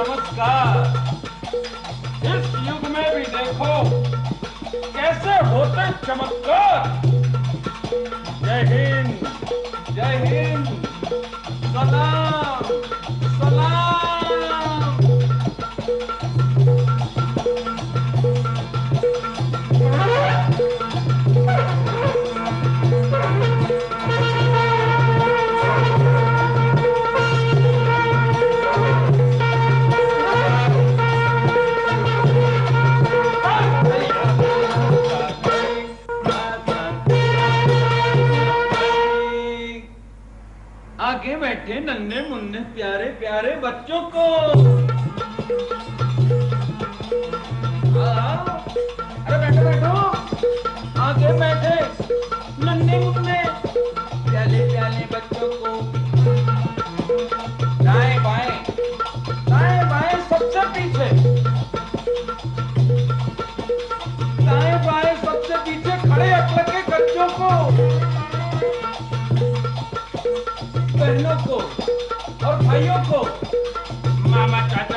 नमस्कार। इस युग में भी देखो कैसे होते चमत्कार। जय हिंद जय हिंद। सलाम नन्हे मुन्ने प्यारे प्यारे बच्चों को। हाँ, अरे बैठो बैठो। आगे बैठे। नन्हे मुन्ने। प्याले प्याले बच्चों को। दाएँ बाएँ दाएँ बाएँ सबसे पीछे। दाएँ बाएँ सबसे पीछे खड़े अकल के बच्चों को। बहनों को। और भाइयों को मामा चाचा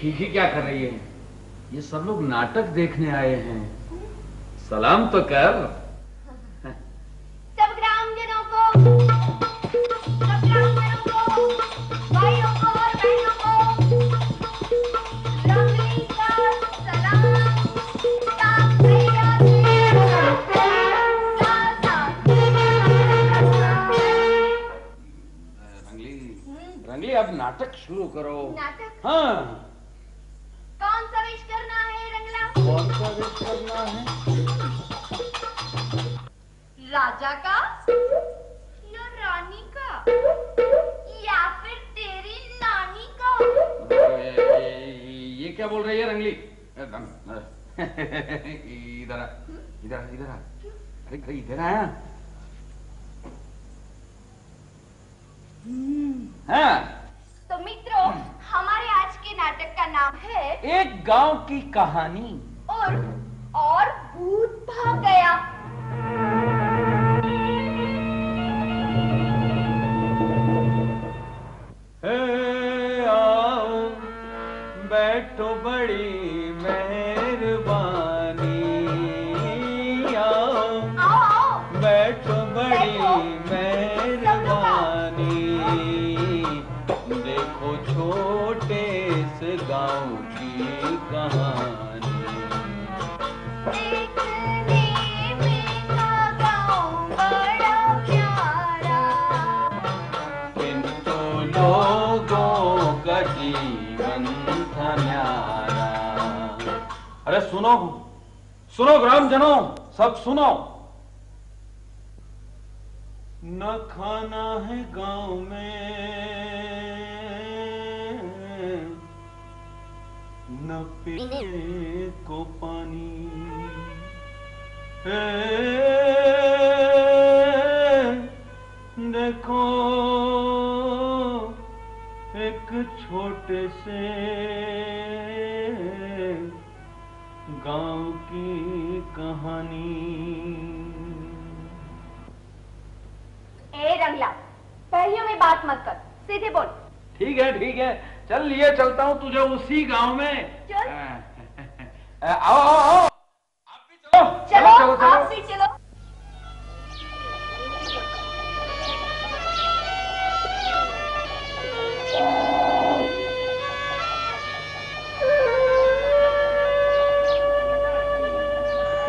खीखी क्या कर रही है? ये सब लोग नाटक देखने आए हैं। सलाम तो कर। सब ग्रामजनों को सब ग्रामजनों को भाइयों को और बहनों को रंगली का सलाम। साथ भैया से साथ साथ रंगली रंगली अब नाटक शुरू करो। नाटक? हाँ। राजा का? या रानी का? या फिर तेरी नानी का? ये, क्या बोल रही है रंगली? इधर इधर इधर अरे अरे इधर आया। हाँ। तो मित्रों हमारे आज के नाटक का नाम है एक गाँव की कहानी। और और भूत भाग गया। बैठो बड़ी मेहरबानी। आओ बैठो बड़ी मेहरबानी। देखो छोटे से गाँव की कहानी। सुनो। सुनो ग्रामजनों, सब सुनो। न खाना है गाँव में, न पीने को पानी देखो, एक छोटे से गाँव की कहानी। ए रंगला पहलियों में बात मत कर सीधे बोल। ठीक है ठीक है। चल लिए चलता हूँ तुझे उसी गाँव में। चल। आ, आओ आओ आओ।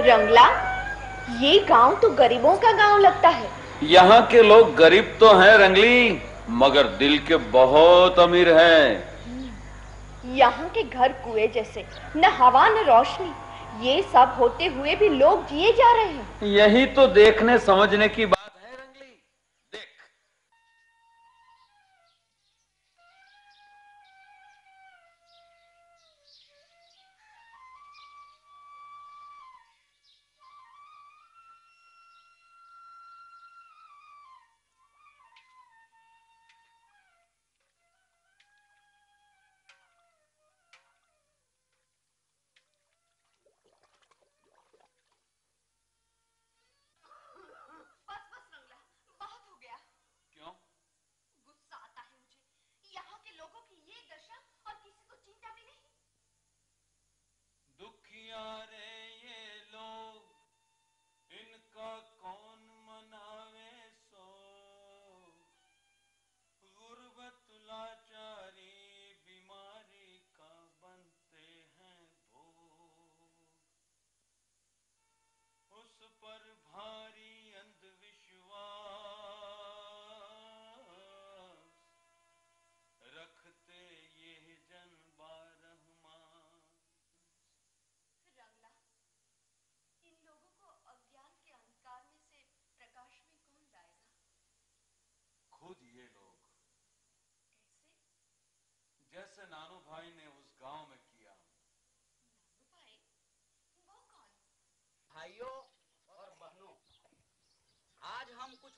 रंगला ये गाँव तो गरीबों का गाँव लगता है। यहाँ के लोग गरीब तो हैं रंगली मगर दिल के बहुत अमीर हैं। यहाँ के घर कुएँ जैसे न हवा न रोशनी ये सब होते हुए भी लोग जिए जा रहे हैं। यही तो देखने समझने की बात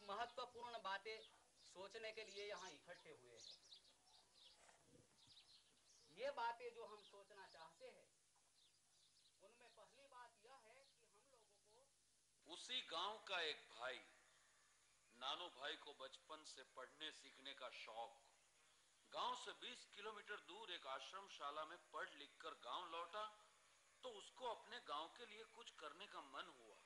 महत्वपूर्ण बातें सोचने के लिए यहाँ इकट्ठे हुए हैं। ये बातें जो हम सोचना चाहते हैं, उनमें पहली बात यह है कि हम लोगों को उसी गाँव का एक भाई, नानो भाई को बचपन से पढ़ने सीखने का शौक। गाँव से 20 किलोमीटर दूर एक आश्रम शाला में पढ़ लिख कर गाँव लौटा तो उसको अपने गाँव के लिए कुछ करने का मन हुआ।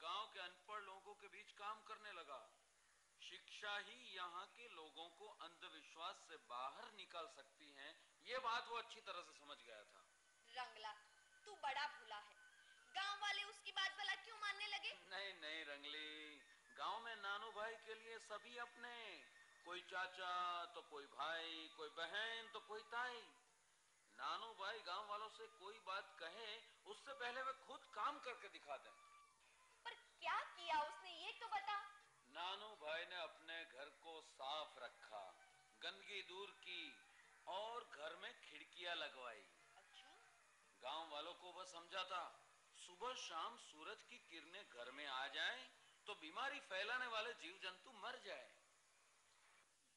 गाँव के अनपढ़ लोगों के बीच काम करने लगा। शिक्षा ही यहाँ के लोगों को अंधविश्वास से बाहर निकाल सकती है। ये बात वो अच्छी तरह से समझ गया था। रंगला तू बड़ा भूला है। गाँव वाले उसकी बात भला क्यों मानने लगे? नहीं नहीं रंगली गाँव में नानू भाई के लिए सभी अपने। कोई चाचा तो कोई भाई कोई बहन तो कोई ताई। नानू भाई गाँव वालों से कोई बात कहे उससे पहले वे खुद काम करके दिखा दें। क्या किया उसने ये तो बता। नानू भाई ने अपने घर को साफ़ रखा गंदगी दूर की और घर में खिड़कियाँ लगवाई। अच्छा। गाँव वालों को वह समझाता सुबह शाम सूरज की किरणें घर में आ जाएँ तो बीमारी फैलाने वाले जीव जंतु मर जाए।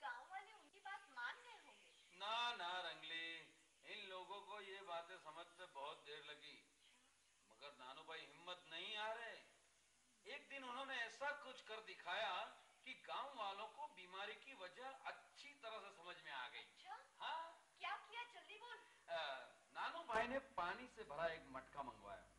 गाँव वाले उनकी बात मान गए होंगे। ना ना रंगली इन लोगों को ये बातें समझते बहुत देर लगी। मगर नानू भाई हिम्मत नहीं आ रहे एक दिन उन्होंने ऐसा कुछ कर दिखाया कि गाँव वालों को बीमारी की वजह अच्छी तरह से समझ में आ गई। अच्छा? हाँ। क्या किया? जल्दी बोल। आ, नानू भाई ने पानी से भरा एक मटका मंगवाया।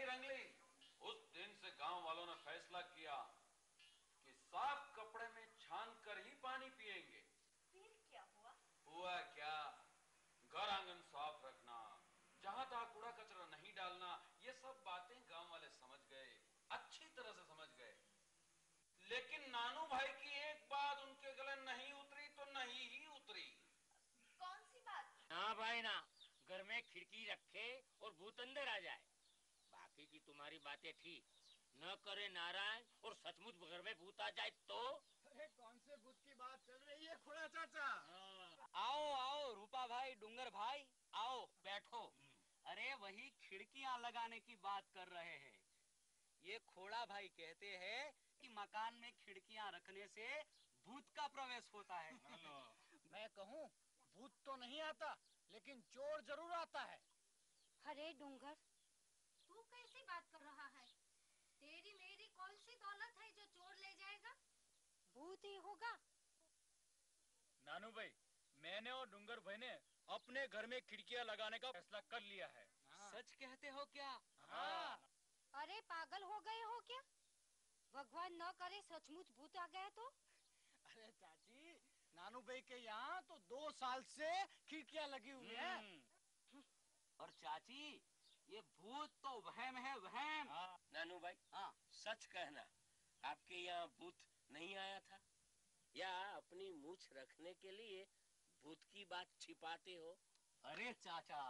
ही नहीं रंगली। उस दिन से गाँव वालों ने फैसला किया कि साफ़ कपड़े में छान कर ही पानी पिएँगे। फिर क्या हुआ? हुआ क्या? घर आँगन साफ़ रखना जहाँ तहां कूड़ा कचरा नहीं डालना ये सब बातें गाँव वाले समझ गए अच्छी तरह से समझ गए। लेकिन नानू भाई की एक बात उनके गले नहीं उतरी तो नहीं ही उतरी। कौन सी बात? ना भाई ना घर में खिड़की रखे और भूत अंदर आ जाए। बाकी की तुम्हारी बातें ठीक। न करे नारायण और सचमुच घर में भूत आ जाए तो? अरे कौन से भूत की बात चल रही है खुड़ा चाचा? आओ आओ रूपा भाई डूंगर भाई आओ बैठो। अरे वही खिड़कियाँ लगाने की बात कर रहे हैं। ये खोड़ा भाई कहते हैं कि मकान में खिड़कियाँ रखने से भूत का प्रवेश होता है। मैं कहूँ भूत तो नहीं आता लेकिन चोर ज़रूर आता है। अरे डूंगर बात कर रहा है। तेरी मेरी कौन सी दौलत है जो चोर ले जाएगा? भूत ही होगा। नानू भाई मैंने और डूंगर भाई ने अपने घर में खिड़कियाँ लगाने का फैसला कर लिया है। सच कहते हो क्या? हाँ। अरे पागल हो गए हो क्या? भगवान न करे सचमुच भूत आ गया तो। अरे चाची नानू भाई के यहाँ तो दो साल से खिड़कियाँ लगी हुई है। और चाची ये भूत तो वहम है वहम। हाँ। नानू भाई हाँ। सच कहना आपके यहाँ भूत नहीं आया था? या अपनी मूछ रखने के लिए भूत की बात छिपाते हो? अरे चाचा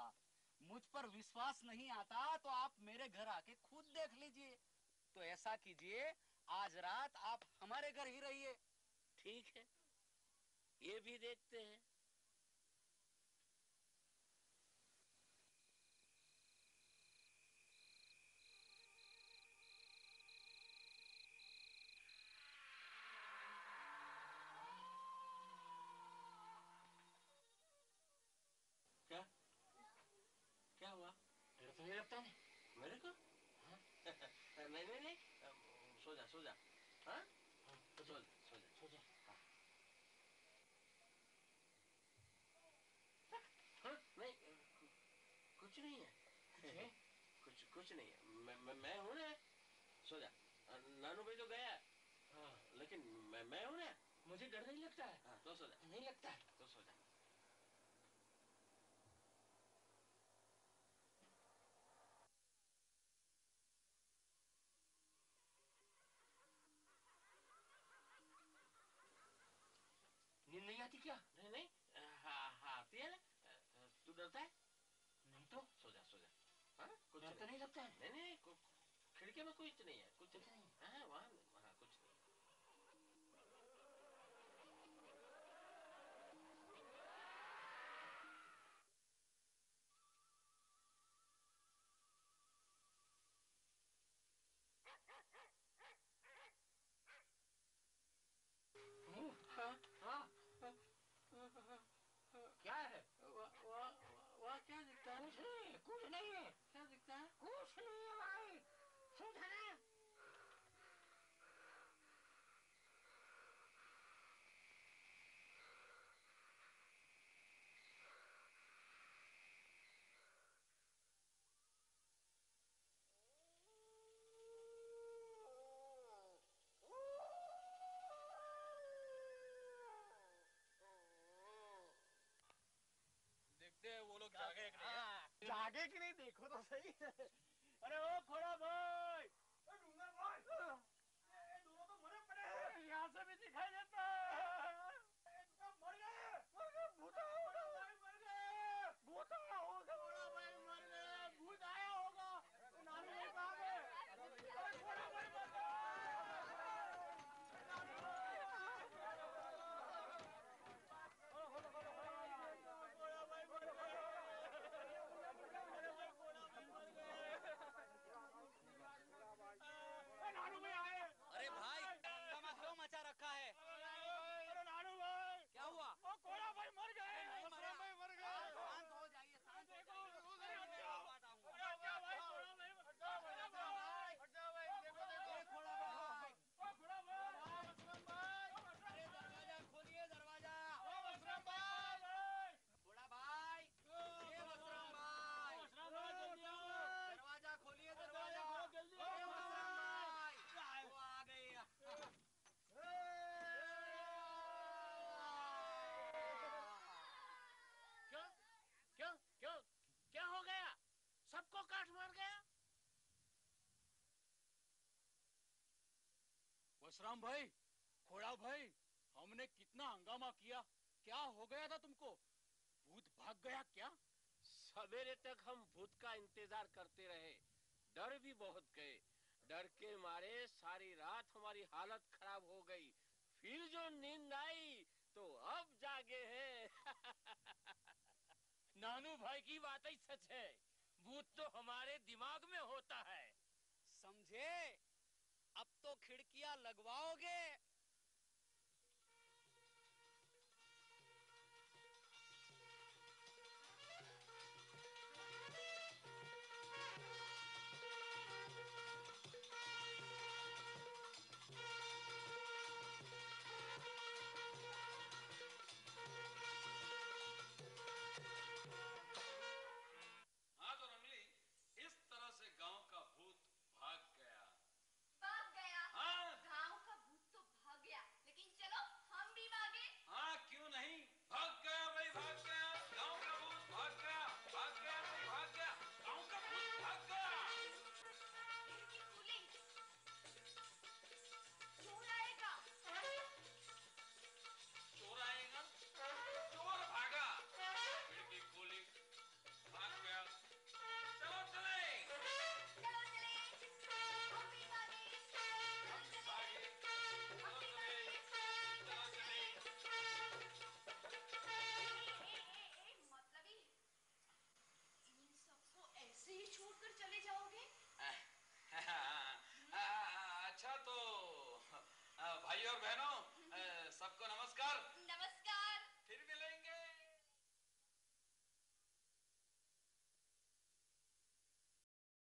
मुझ पर विश्वास नहीं आता तो आप मेरे घर आके खुद देख लीजिए। तो ऐसा कीजिए आज रात आप हमारे घर ही रहिए। ठीक है ये भी देखते हैं क्या क्या हुआ मेरे को नहीं नहीं नहीं सो जा सो जा हाँ सो जा सो जा सो जा हाँ नहीं कुछ नहीं है कुछ कुछ नहीं है मैं मैं, मैं हूँ ना सो जा नानू भाई तो गया हाँ लेकिन मैं मैं हूँ ना मुझे डर नहीं लगता है। हाँ तो सो जा नहीं लगता है। तो सो जा नींद नहीं आती क्या नहीं नहीं अ, हाँ हाँ आती है ना तू डरता है नहीं तो सो जा सो जा कुछ तो नहीं लगता है नहीं नहीं खिड़की में कुछ नहीं है कुछ नहीं हाँ वहाँ हाँ। जागे कि नहीं? देखो तो सही। अरे ओ परशुराम भाई खोड़ा भाई हमने कितना हंगामा किया। क्या हो गया था तुमको? भूत भाग गया क्या? सवेरे तक हम भूत का इंतज़ार करते रहे। डर भी बहुत गए। डर के मारे सारी रात हमारी हालत खराब हो गई। फिर जो नींद आई तो अब जागे हैं। नानू भाई की बात ही सच है। भूत तो हमारे दिमाग में होता है। समझे? अब तो खिड़कियाँ लगवाओगे।